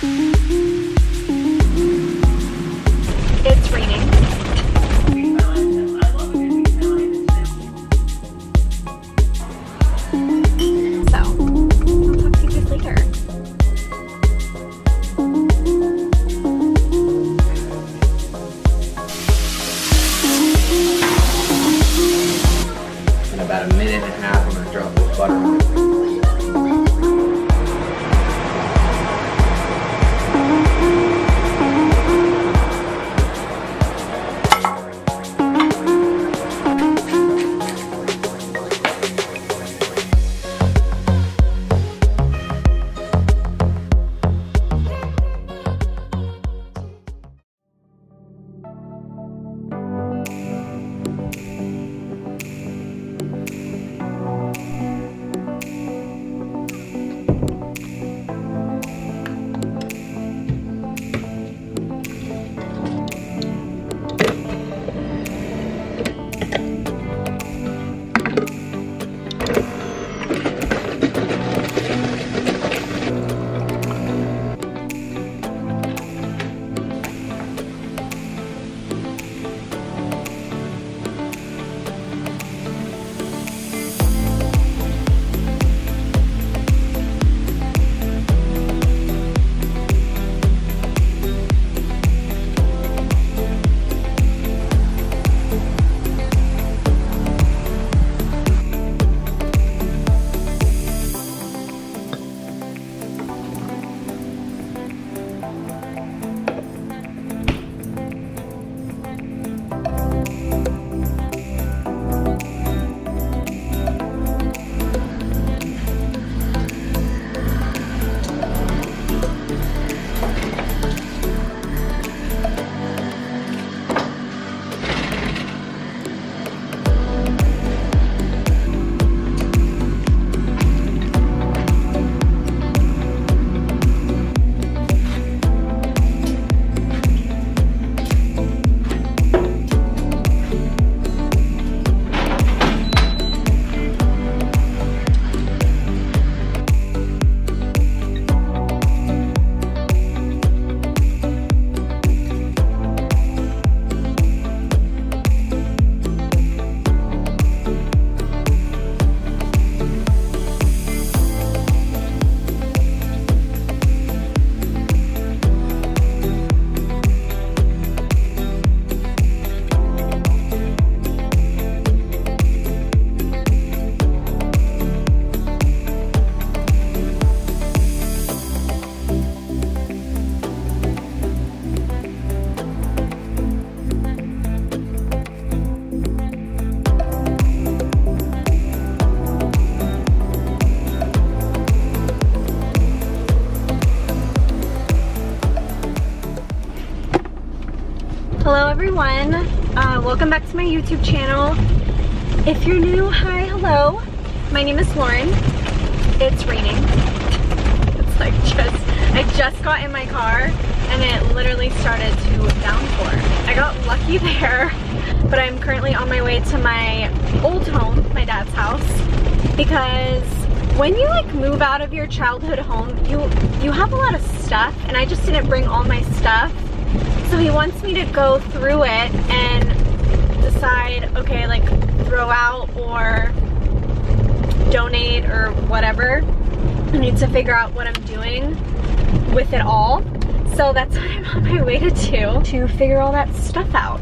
It's raining. About a minute and a half, everyone, uh, welcome back to my YouTube channel. If you're new, hi, hello. My name is Lauren. It's raining. It's like just, I just got in my car and it literally started to downpour. I got lucky there, but I'm currently on my way to my old home, my dad's house, because when you like move out of your childhood home, you you have a lot of stuff and I just didn't bring all my stuff. So he wants me to go through it and decide, okay, like throw out or donate or whatever. I need to figure out what I'm doing with it all. So that's what I'm on my way to do, to figure all that stuff out.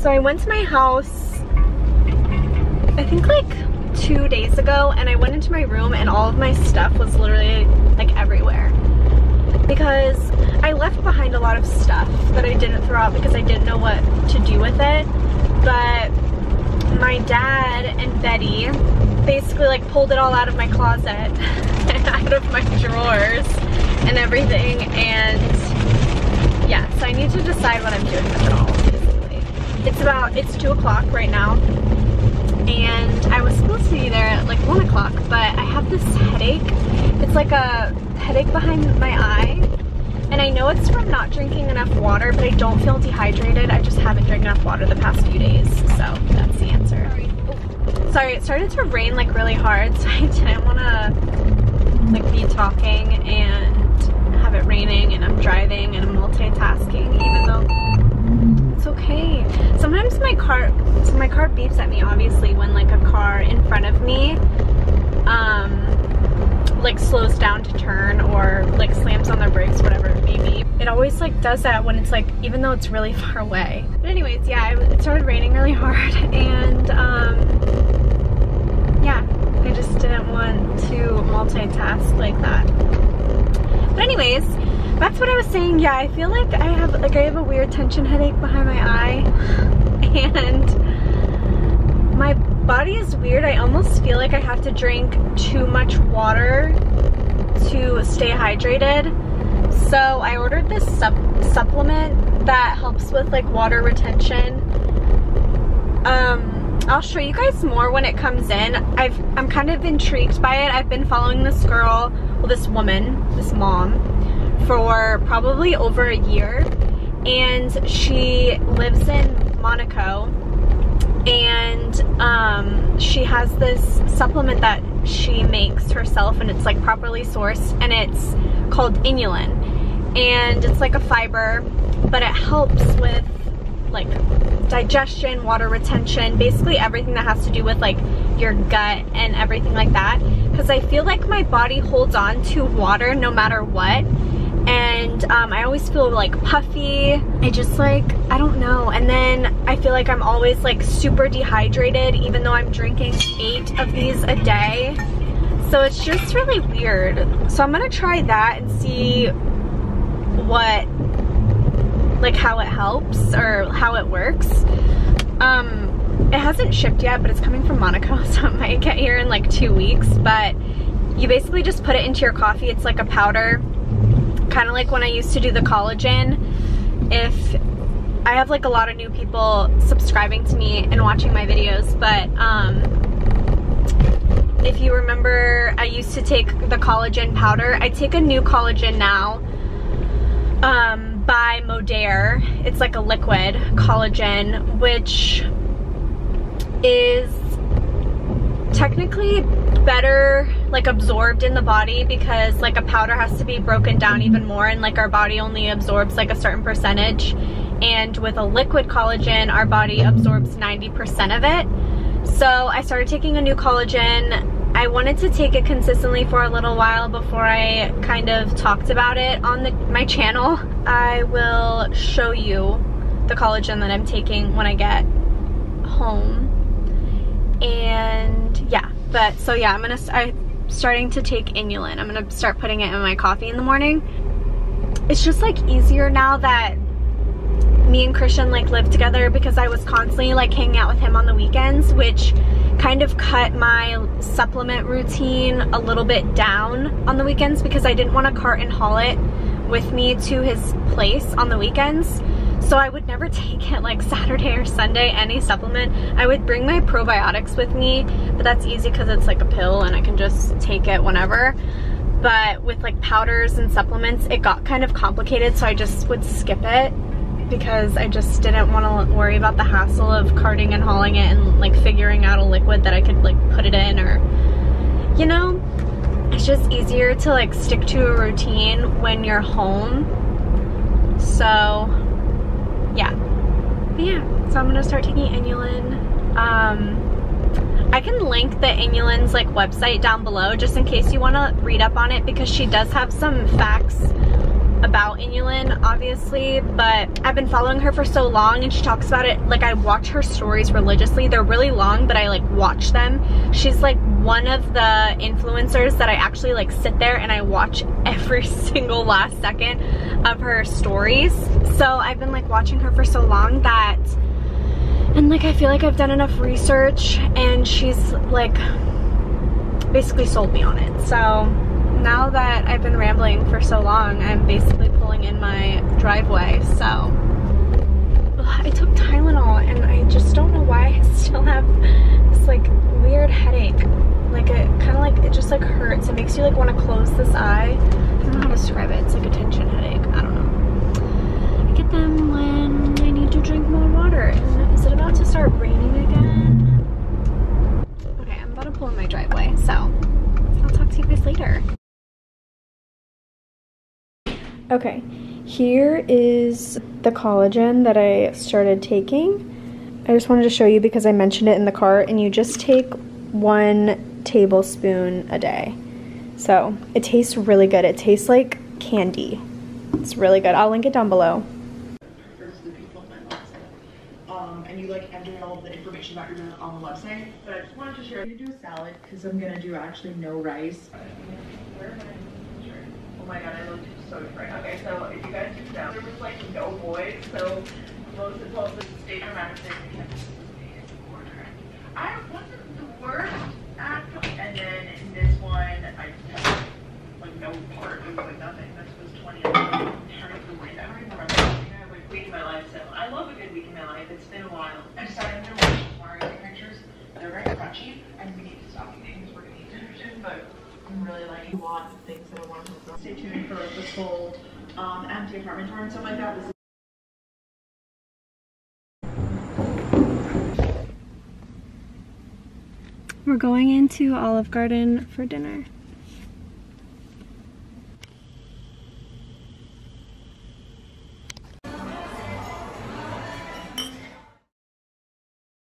So I went to my house, I think like two days ago, and I went into my room and all of my stuff was literally like everywhere. Because I left behind a lot of stuff that I didn't throw out because I didn't know what to do with it. But my dad and Betty basically like pulled it all out of my closet and out of my drawers and everything and yeah so I need to decide what I'm doing with it all basically. It's about it's two o'clock right now and I was supposed to be there at like one o'clock but I have this headache it's like a headache behind my eye and I know it's from not drinking enough water, but I don't feel dehydrated. I just haven't drank enough water the past few days. So that's the answer. Sorry, oh. Sorry it started to rain like really hard, so I didn't want to like be talking and have it raining and I'm driving and I'm multitasking even though it's okay. Sometimes my car, so my car beeps at me obviously when like a car in front of me um, like slows down to turn or like slams on their brakes, whatever it may be. It always like does that when it's like, even though it's really far away. But anyways, yeah, it started raining really hard and um, yeah, I just didn't want to multitask like that. But anyways, that's what I was saying. Yeah, I feel like I have like I have a weird tension headache behind my eye and my body is weird. I almost feel like I have to drink too much water to stay hydrated. So I ordered this sup supplement that helps with like water retention. Um, I'll show you guys more when it comes in. I've, I'm kind of intrigued by it. I've been following this girl, well this woman, this mom, for probably over a year. And she lives in Monaco and um, she has this supplement that she makes herself and it's like properly sourced and it's called inulin. And it's like a fiber but it helps with like digestion, water retention, basically everything that has to do with like your gut and everything like that. Because I feel like my body holds on to water no matter what and um, I always feel like puffy. I just like, I don't know. And then I feel like I'm always like super dehydrated even though I'm drinking eight of these a day. So it's just really weird. So I'm gonna try that and see what, like how it helps or how it works. Um, it hasn't shipped yet, but it's coming from Monaco, so it might get here in like two weeks. But you basically just put it into your coffee. It's like a powder kind of like when I used to do the collagen, if I have like a lot of new people subscribing to me and watching my videos, but um, if you remember, I used to take the collagen powder. I take a new collagen now um, by Modere. It's like a liquid collagen, which is technically better like absorbed in the body because like a powder has to be broken down even more and like our body only absorbs like a certain percentage. And with a liquid collagen our body absorbs 90% of it. So I started taking a new collagen. I wanted to take it consistently for a little while before I kind of talked about it on the, my channel. I will show you the collagen that I'm taking when I get home. And yeah. But so yeah i'm gonna i'm starting to take inulin. I'm gonna start putting it in my coffee in the morning. It's just like easier now that me and Christian like live together because I was constantly like hanging out with him on the weekends which kind of cut my supplement routine a little bit down on the weekends because I didn't want to cart and haul it with me to his place on the weekends so I would never take it like Saturday or Sunday, any supplement. I would bring my probiotics with me, but that's easy because it's like a pill and I can just take it whenever. But with like powders and supplements, it got kind of complicated, so I just would skip it because I just didn't want to worry about the hassle of carting and hauling it and like figuring out a liquid that I could like put it in or, you know, it's just easier to like stick to a routine when you're home. So yeah. But yeah, so I'm gonna start taking inulin. Um, I can link the Inulin's like website down below just in case you wanna read up on it because she does have some facts about inulin obviously but I've been following her for so long and she talks about it like I watch her stories religiously. They're really long but I like watch them. She's like one of the influencers that I actually like sit there and I watch every single last second of her stories. So I've been like watching her for so long that and like I feel like I've done enough research and she's like basically sold me on it. So now that I've been rambling for so long, I'm basically pulling in my driveway, so. I took Tylenol and I just don't know why I still have this like weird headache. Like it kind of like, it just like hurts. It makes you like want to close this eye. I don't know how to describe it. It's like a tension headache. I don't know. I get them when I need to drink more water. And is it about to start raining again? Okay, I'm about to pull in my driveway, so I'll talk to you guys later. Okay, here is the collagen that I started taking. I just wanted to show you because I mentioned it in the cart and you just take one tablespoon a day. So it tastes really good. It tastes like candy. It's really good. I'll link it down below. Um, and you like enter all the information about your dinner on the website. But I just wanted to share. I'm gonna do a salad because I'm gonna do actually no rice. Where am I? Sure. Oh my god, I look so different. Okay, so if you guys do that, there was like no boys, so most of all the state thing we kept order. I wasn't the worst at and then in this one I just had like no part. It was like nothing. This was 20 and I don't remember. I have like week in my life, so I love a good week in my life. It's been a while. I'm starting to watch Mario pictures. They're very crunchy, and we need to stop eating because we're gonna eat dinner soon. But I'm really liking a lot of things that I want to do. Stay tuned whole um, empty apartment tour and stuff like that. This is We're going into Olive Garden for dinner.